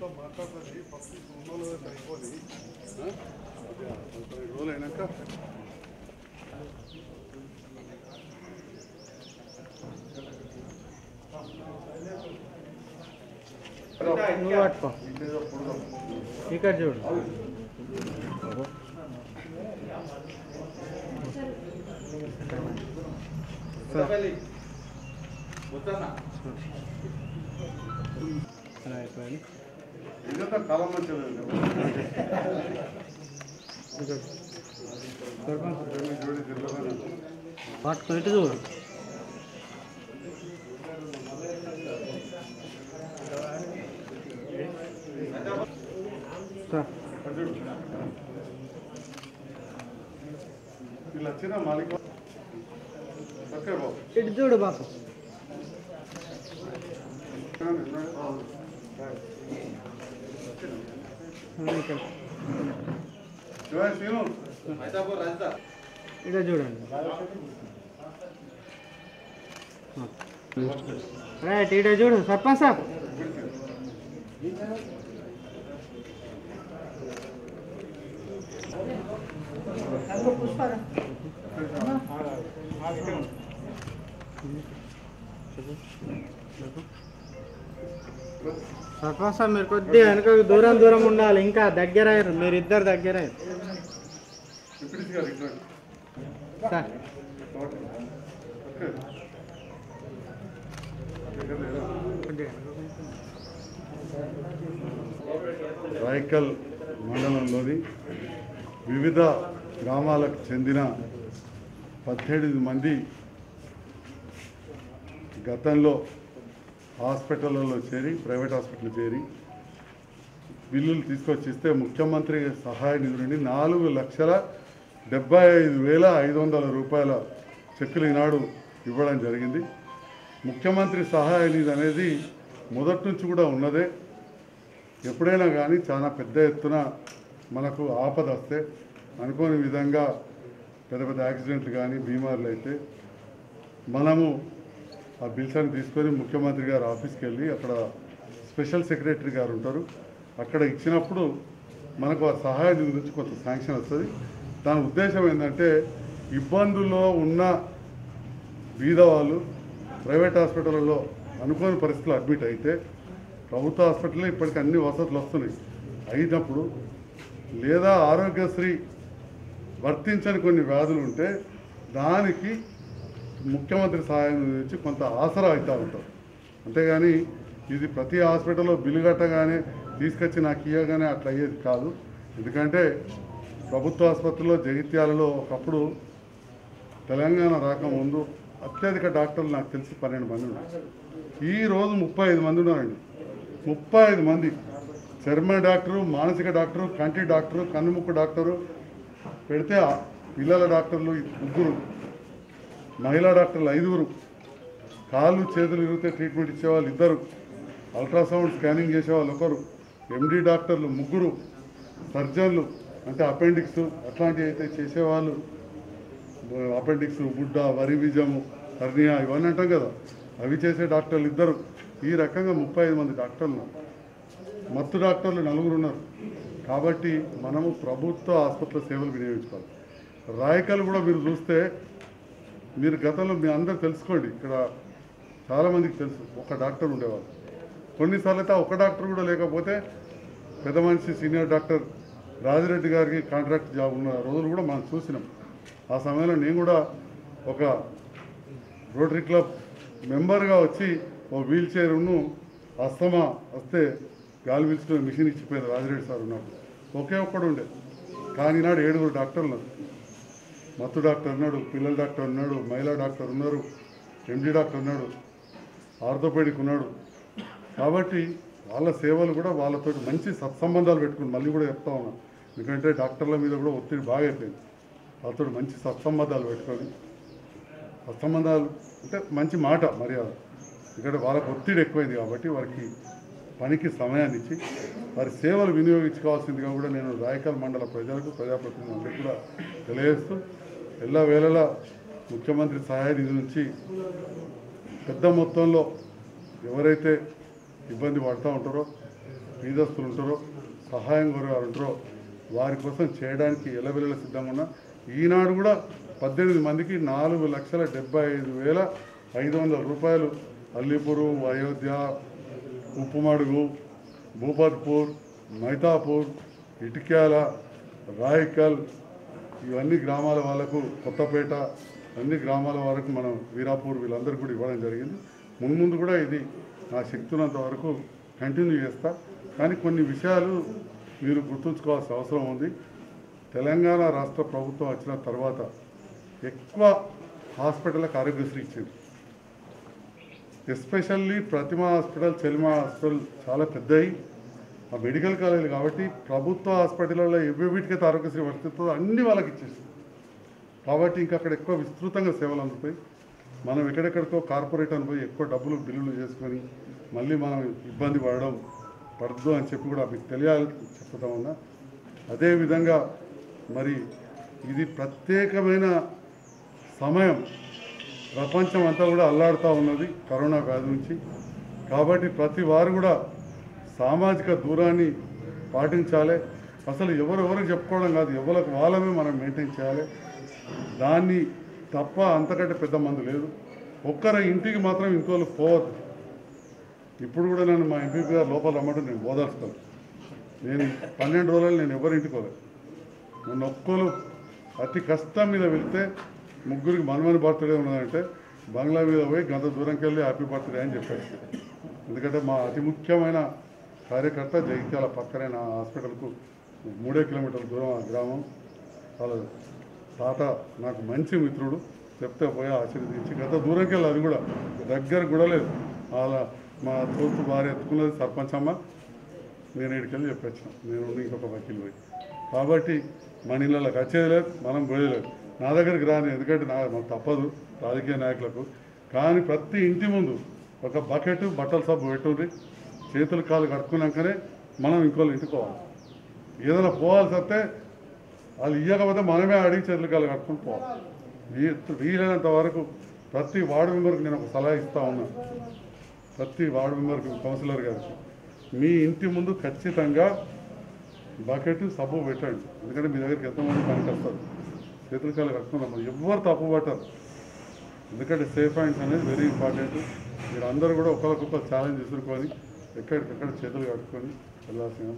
మొత్తం మాట్లాడుతుంది ఫస్ట్ ఇప్పుడు ఉన్న రోజులు అయిపోయి ముప్పై రోజులు అయినాక నువ్వు పట్టుకో ఇంకేదో పుడదాం ఇక్కడ చూడు అలా అయిపోయింది ఇదంతా కాలం మంచిది ఇక్కడ సర్పంచ్ జోడి తిరగలేదు పట్టుకో ఇటు చూడు సార్ వీళ్ళు వచ్చిన మాలిక ఓకే బాబు ఇటు చూడు బాపు ఇక్కడ జోయ్ సీను ఇటు చూడండి రైట్ ఇటు చూడు సర్పంచ్ సార్ సర్పంచ్ సార్ మీరు కొద్దిగా వెనక దూరం దూరం ఉండాలి. ఇంకా దగ్గర అయ్యారు. మీరు ఇద్దరు దగ్గర అయ్యారు. సార్. రాయకల్ మండలంలోని వివిధ గ్రామాలకు చెందిన పద్దెనిమిది మంది గతంలో హాస్పిటల్లో చేరి ప్రైవేట్ హాస్పిటల్ చేరి బిల్లులు తీసుకొచ్చి ఇస్తే ముఖ్యమంత్రి సహాయ నిధి నుండి నాలుగు లక్షల డెబ్బై ఐదు వేల ఐదు వందల రూపాయల చెక్కులు ఈనాడు ఇవ్వడం జరిగింది. ముఖ్యమంత్రి సహాయ నిధి అనేది మొదటి నుంచి కూడా ఉన్నదే. ఎప్పుడైనా కానీ చాలా పెద్ద ఎత్తున మనకు ఆపద వస్తే అనుకోని విధంగా పెద్ద పెద్ద యాక్సిడెంట్లు కానీ బీమార్లు అయితే మనము ఆ బిల్స్ అని తీసుకొని ముఖ్యమంత్రి గారు ఆఫీస్కి వెళ్ళి అక్కడ స్పెషల్ సెక్రటరీ గారు ఉంటారు. అక్కడ ఇచ్చినప్పుడు మనకు ఆ సహాయ నిధి నుంచి కొంత శాంక్షన్ వస్తుంది. దాని ఉద్దేశం ఏంటంటే ఇబ్బందుల్లో ఉన్న బీద వాళ్ళు ప్రైవేట్ హాస్పిటల్లో అనుకోని పరిస్థితులు అడ్మిట్ అయితే ప్రభుత్వ హాస్పిటల్లో ఇప్పటికి అన్ని వసతులు వస్తున్నాయి. అయినప్పుడు లేదా ఆరోగ్యశ్రీ వర్తించని కొన్ని వ్యాధులు ఉంటే దానికి ముఖ్యమంత్రి సహాయం నుంచి కొంత ఆసరా అవుతూ. ఉంటారు అంతేగాని ఇది ప్రతి హాస్పిటల్లో బిల్లు కట్టగానే తీసుకొచ్చి నాకు ఇవ్వగానే అట్లా అయ్యేది కాదు. ఎందుకంటే ప్రభుత్వ ఆసుపత్రిలో జగిత్యాలలో ఒకప్పుడు తెలంగాణ రాకముందు అత్యధిక డాక్టర్లు నాకు తెలిసి పన్నెండు మంది ఉన్నారు. ఈ రోజు ముప్పై ఐదు మంది ఉన్నారండి. ముప్పై ఐదు మంది చర్మ డాక్టరు మానసిక డాక్టరు కంటి డాక్టరు కన్నుముక్కు డాక్టరు పెడితే పిల్లల డాక్టర్లు ముగ్గురు మహిళా డాక్టర్లు ఐదుగురు. కాళ్ళు చేతులు ఇరిగితే ట్రీట్మెంట్ ఇచ్చేవాళ్ళు ఇద్దరు. అల్ట్రాసౌండ్ స్కానింగ్ చేసేవాళ్ళు ఒకరు. ఎండి డాక్టర్లు ముగ్గురు. సర్జన్లు అంటే అపెండిక్స్ అట్లాంటివి అయితే చేసేవాళ్ళు. అపెండిక్స్ గుడ్డ వరి బీజము హర్నియా ఇవన్నీ అంటాం కదా. అవి చేసే డాక్టర్లు ఇద్దరు. ఈ రకంగా ముప్పై ఐదు మంది డాక్టర్లు. మత్తు డాక్టర్లు నలుగురు ఉన్నారు. కాబట్టి మనము ప్రభుత్వ ఆసుపత్రుల సేవలు వినియోగించుకోవాలి. రాయకలు కూడా మీరు చూస్తే మీరు గతంలో మీ అందరు తెలుసుకోండి. ఇక్కడ చాలామందికి తెలుసు ఒక డాక్టర్ ఉండేవాళ్ళు. కొన్నిసార్లు అయితే ఒక డాక్టర్ కూడా లేకపోతే పెద్ద మనిషి సీనియర్ డాక్టర్ రాజిరెడ్డి గారికి కాంట్రాక్ట్ జాబ్ ఉన్న రోజులు కూడా మనం చూసినాం. ఆ సమయంలో నేను కూడా ఒక రోటరీ క్లబ్ మెంబర్గా వచ్చి ఓ వీల్ చైర్ను అస్తమా వస్తే గాలి పీల్చుకునే మిషన్ ఇచ్చిపోయింది రాజిరెడ్డి సార్ ఉన్నప్పుడు. ఒకే ఒక్కడు ఉండే కానీ నాడు ఏడుగురు డాక్టర్లు మత్తు డాక్టర్ ఉన్నాడు పిల్లల డాక్టర్ ఉన్నాడు మహిళా డాక్టర్ ఉన్నారు ఎండి డాక్టర్ ఉన్నాడు ఆర్థోపెడిక్ ఉన్నాడు. కాబట్టి వాళ్ళ సేవలు కూడా వాళ్ళతో మంచి సత్సంబంధాలు పెట్టుకుని మళ్ళీ కూడా చెప్తా ఉన్నాం. ఎందుకంటే డాక్టర్ల మీద కూడా ఒత్తిడి బాగా అయిపోయింది. వాళ్ళతో మంచి సత్సంబంధాలు పెట్టుకొని సత్సంబంధాలు అంటే మంచి మాట మర్యాద. ఎందుకంటే వాళ్ళకి ఒత్తిడి ఎక్కువైంది కాబట్టి వారికి పనికి సమయాన్ని ఇచ్చి వారి సేవలు వినియోగించుకోవాల్సిందిగా కూడా నేను రాయకల్ మండల ప్రజలకు ప్రజాప్రతినిధులకు కూడా తెలియజేస్తూ ఎల్ల వేళలా ముఖ్యమంత్రి సహాయ నిధి నుంచి పెద్ద మొత్తంలో ఎవరైతే ఇబ్బంది పడుతూ ఉంటారో బీదస్తులు ఉంటారో సహాయం కోరేవారు ఉంటారో వారి కోసం చేయడానికి ఎలవెల్ల సిద్ధంగా ఉన్న ఈనాడు కూడా పద్దెనిమిది మందికి నాలుగు లక్షల డెబ్బై ఐదు వేల ఐదు వందల రూపాయలు అల్లిపురు అయోధ్య ఉప్పుమడుగు భూపత్పూర్ మైతాపూర్ ఇటిక్యాల రాయికల్ ఇవన్నీ గ్రామాల వాళ్ళకు కొత్తపేట అన్ని గ్రామాల వరకు మనం వీరాపూర్ వీళ్ళందరూ కూడా ఇవ్వడం జరిగింది. మున్ముందు కూడా ఇది నా శక్తున్నంత వరకు కంటిన్యూ చేస్తా. కానీ కొన్ని విషయాలు మీరు గుర్తుంచుకోవాల్సిన అవసరం ఉంది. తెలంగాణ రాష్ట్ర ప్రభుత్వం వచ్చిన తర్వాత ఎక్కువ హాస్పిటల్కి ఆరోగ్యశ్రీ ఇచ్చింది. Especially Prathima hospital Chelima hospital చాలా పెద్దవి. మెడికల్ కాలేజీలు కాబట్టి ప్రభుత్వ హాస్పిటల్లో ఎవరికైతే ఆరోగ్యశ్రీ వర్తిస్తుందో అన్ని వాళ్ళకి ఇచ్చేస్తుంది కాబట్టి ఇంకా అక్కడ ఎక్కువ విస్తృతంగా సేవలు అందుతాయి. మనం ఎక్కడెక్కడికో కార్పొరేట్ అని పోయి ఎక్కువ డబ్బులు బిల్లులు చేసుకొని మళ్ళీ మనం ఇబ్బంది పడడం పడద్దు అని చెప్పి కూడా మీకు తెలియాలి చెప్తా ఉన్నా. అదేవిధంగా మరి ఇది ప్రత్యేకమైన సమయం. ప్రపంచం అంతా కూడా అల్లాడుతూ ఉన్నది కరోనా వ్యాధి నుంచి. కాబట్టి ప్రతి వారు కూడా సామాజిక దూరాన్ని పాటించాలి. అసలు ఎవరెవరికి చెప్పుకోవడం కాదు. ఎవరికి వాళ్ళమే మనం మెయింటైన్ చేయాలి. దాన్ని తప్ప అంతకంటే పెద్ద మందు లేదు. ఒక్కరి ఇంటికి మాత్రం ఇంకోళ్ళు పోవద్దు. ఇప్పుడు కూడా నన్ను మా ఎంపీ గారు లోపల రమ్మంటే నేను ఓదార్చుకోను. నేను పన్నెండు రోజులు నేను ఎవరి ఇంటికి పోలేదు నన్ను ఒక్కరు అతి కష్టం మీద వెళ్తే ముగ్గురికి మనమని బర్త్డే ఉన్నదంటే బంగ్లా మీద పోయి గంత దూరంకి వెళ్ళి హ్యాపీ బర్త్డే అని చెప్పారు. ఎందుకంటే మా అతి ముఖ్యమైన కార్యకర్త జగిత్యాల పక్కనే నా హాస్పిటల్కు మూడే కిలోమీటర్ల దూరం ఆ గ్రామం. వాళ్ళ తాత నాకు మంచి మిత్రుడు. చెప్తే పోయి ఆశీర్వదించి గత దూరంకి వెళ్ళి అది కూడా. దగ్గర కూడా లేదు. వాళ్ళ మా తోపు భార్య ఎత్తుకున్నది సర్పంచ్ అమ్మ. నేను ఇక్కడికెళ్ళి చెప్పొచ్చాను. నేను ఇంకొక వకీలు పోయి. కాబట్టి మన ఇళ్ళకి వచ్చేది లేదు మనం పోయేది నా దగ్గరికి రాని ఎందుకంటే నా మాకు తప్పదు రాజకీయ నాయకులకు. కానీ ప్రతి ఇంటి ముందు ఒక బకెట్ బట్టల సబ్బు పెట్టుంది చేతులు కాలు కట్టుకున్నాకనే మనం ఇంకోళ్ళు ఇంటికి ఏదైనా పోవాల్సి వస్తే వాళ్ళు ఇవ్వకపోతే మనమే అడిగి చేతులు కాలు కట్టుకుని పోవాలి. వీ- వీలైనంత వరకు ప్రతి వార్డు మెంబర్కి నేను ఒక సలహా ఇస్తా ఉన్నాను ప్రతి వార్డు మెంబర్కి కౌన్సిలర్ గారికి. మీ ఇంటి ముందు ఖచ్చితంగా బకెట్ సబ్బు పెట్టండి. ఎందుకంటే మీ దగ్గరికి ఎంతమంది పనికి వస్తారు చేతుల కాలు కట్టుకున్నాం ఎవరు తప్పు పట్టరు. ఎందుకంటే సేఫ్ హ్యాండ్స్ అనేది వెరీ ఇంపార్టెంట్. మీరు అందరూ కూడా ఒకరికొకరు ఛాలెంజ్ ఎదుర్కొని ఎక్కడికక్కడ చేతులు కట్టుకొని వెళ్ళాల్సిన